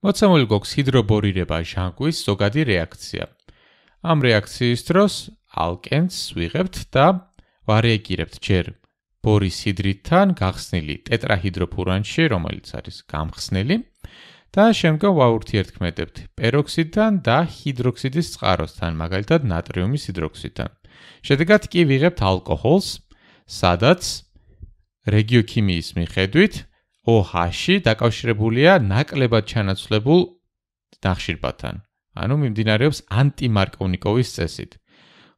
მოცემული გვაქვს ჰიდრობორირება ჟანგვის ზოგადი რეაქცია. ამ რეაქციის დროს ალკენს ვიღებთ და ვარეაგირებთ ჯერ ბორის ჰიდრიდთან გახსნილი ტეტრაჰიდროფურანში, რომელიც არის გამხსნელი და შემდგომ ვაურთიერთქმედებთ პეროქსიდთან და ჰიდროქსიდის წყაროსთან, მაგალითად ნატრიუმის ჰიდროქსიდთან. შედეგად კი ვიღებთ ალკოჰოლს, სადაც რეგიოქიმიის მიხედვით OH-ი დაკავშირებულია ნაკლებად ჩანაცვლებულ ნახშირბათთან. ანუ მიმდინარეობს ანტიმარკოვნიკოვის წესით.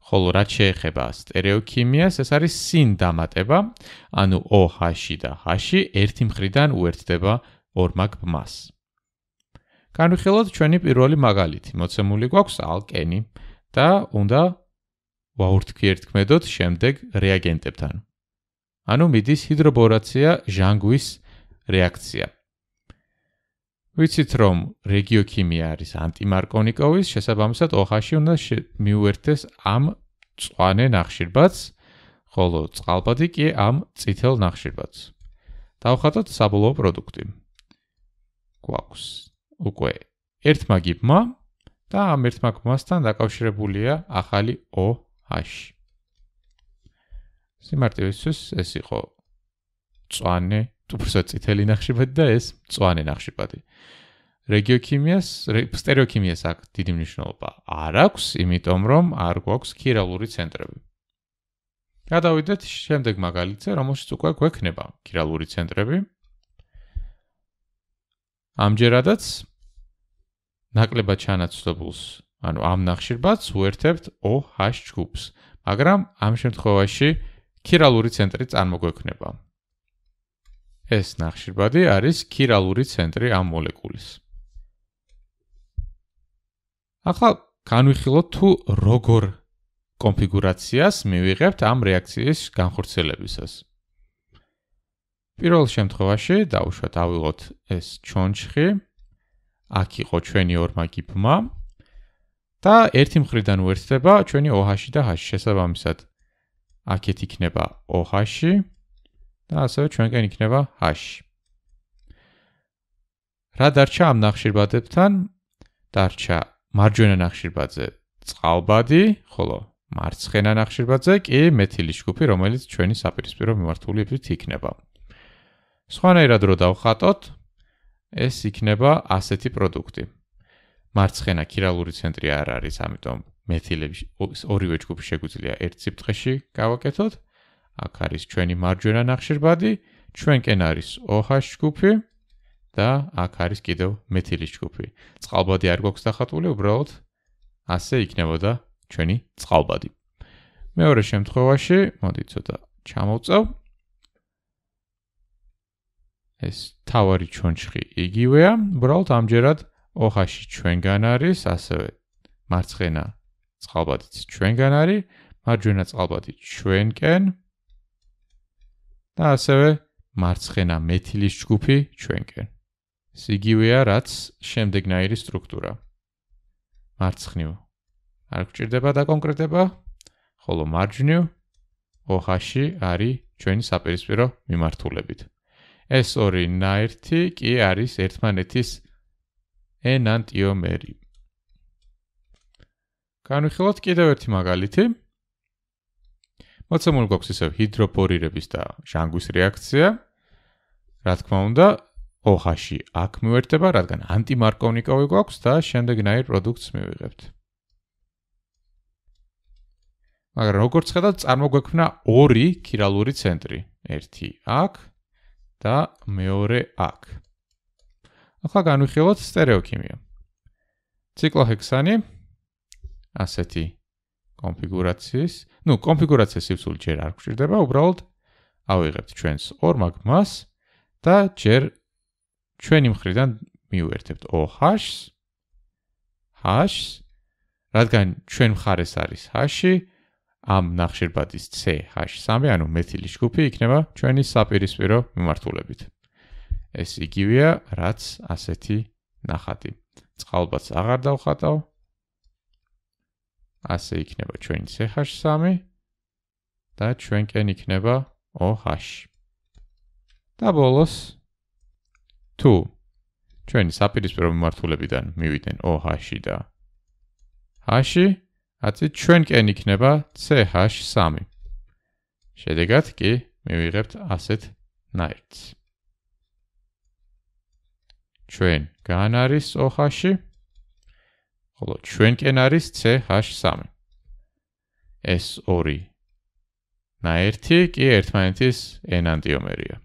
ხოლო რაც შეეხება სტერეოქიმიას, ეს არის სინ დამატება, ანუ OH და H ერთი მხრიდან უერთდება ორმაგ ბმას. განვიხილოთ ჩვენი პირველი მაგალითი. მოცემული გვაქვს ალკენი და უნდა ვაურთქიერთქმედოთ შემდეგ რეაგენტებთან. ანუ მიდის ჰიდრობორაცია ჟანგვის რეაქცია. ვიცით რომ რეგიოქიმია არის ანტიმარკონიკოვის, შესაბამისად OH-ი უნდა მიუერთდეს ამ წვანე ნახშირბათს, ხოლო წყალბადი კი ამ წითელ ნახშირბათს. დავხატოთ საბოლოო პროდუქტი. გვაქვს უკვე ერთმა გიბმა და ამ ერთმა გმასთან დაკავშირებულია ახალი OH. სიმარტივისთვის ეს იყო წვანე, უბრალოდ წითელი ნახშირბადი და ეს წვანე ნახშირბადი. რეგიოქიმიას, სტერეოქიმიას აქ დიდი მნიშვნელობა არ აქვს, იმიტომ რომ არ გვაქვს ქირალური ცენტრები. გადავიდეთ შემდეგ მაგალითზე, რომელშიც უკვე გვექნება ქირალური ცენტრები. ამჯერადაც ნაკლებად ჩანაცვლებულს, ანუ ამ ნახშირბათს უერთებთ OH ჯგუფს, მაგრამ ამ შემთხვევაში ქირალური ცენტრი წარმოგვექნება. ეს ნახშირბადი არის ქირალური ცენტრი ამ მოლეკულის. ახლა განვიხილოთ თუ როგორ კონფიგურაციას მივიღებთ ამ რეაქციის განხორციელებისას. პირველ შემთხვევაში დავუშვათ ავიღოთ ეს ჩონჩხი. აქ იყო ჩვენი ორმაგი ბმა და ერთი მხრიდან უერთდება ჩვენი OH და H შესაბამისად. აქეთ იქნება OH და ასევე ჩვენკენ იქნება H. რა დარჩა ამ ნახშირბადებთან? დარჩა მარჯვენა ნახშირბაძე წყალბადი, ხოლო მარცხენა ნახშირბაძე კი მეთილის ჯგუფი, რომელიც ჩვენი საპირისპირო მიმართულებით იქნება. სხვანაირად რო დავხატოთ, ეს იქნება ასეთი პროდუქტი. მარცხენა ქირალური ცენტრი არ არის, ამიტომ მეთილების ორივე ჯგუფი შეგვიძლია ერთ სიფრთხეში გავაკეთოთ. აქ არის ჩვენი მარჯვენა ნახშირბადი, ჩვენკენ არის OH ჯგუფი. და აქ არის კიდევ მეთილის ჯგუფი. წყალბადი არ გვაქვს დახატული, უბრალოდ ასე იქნებოდა ჩვენი წყალბადი. მეორე შემთხვევაში, მოდი ცოტა ჩამოვწევ. ეს თავარი ჩონჩხი იგივეა, უბრალოდ ამჯერად ოხაში ჩვენგან არის, ასევე მარცხენა წყალბადიც ჩვენგან არის, მარჯვენა წყალბადი ჩვენკენ და ასევე მარცხენა მეთილის ჯგუფი ჩვენკენ. სიგივეა რაც შემდეგნაირი სტრუქტურა. მარცხნივ არ გჭირდება დაკონკრეტება, ხოლო მარჯვნივ ოხაში არის ჩვენი საპირისპირო მიმართულებით. ეს ორი ნაერთი კი არის ერთმანეთის ენანტიომერი. განვიხილოთ კიდევ ერთი მაგალითი. მოცემული გვაქვს ისევ ჰიდროპორირების და ჟანგვის რეაქცია. რა თქმა უნდა, ოხაში აქ მივერთება, რადგან ანტიმარკოვნიკოვი გვაქვს და შემდეგნაირ პროდუქტს მივიღებთ. მაგრამ როგორც ხედავთ, წარმოგვექმნა ორი ქირალური ცენტრი, ერთი აქ და მეორე აქ. ახლა განვიხილოთ სტერეოქიმია. ციკლოჰექსანი ასეთი კონფიგურაციის, ну, კონფიგურაციის სიფსული ჯერ არ გვჭირდება, უბრალოდ ავიღებთ ჩვენს ორ მაგმას და ჯერ ჩვენი მხრიდან მივერთებთ. OH-ს H-ს რადგან ჩვენ მხარეს არის H-ი ამ ნახშირბადის CH3 ანუ მეთილის ჯგუფი იქნება ჩვენი საპირისპირო მიმართულებით. ეს იგივეა რაც ასეთი ნახატი. წყალბადს აღარ დავხატავ ასე იქნება ჩვენი CH3 და ჩვენკენ იქნება OH და ბოლოს თუ ჩვენი საპირისპირო მიმართულებიდან მივიდნენ OH და H, აცი ჩვენკენ იქნება CH3. შედეგად კი მივიღებთ ასეთ ნაირთს. ჩვენ გან არის OH, ხოლო ჩვენკენ არის CH3. ეს ორი ნაერთი კი ერთმანეთის ენანტიომერია.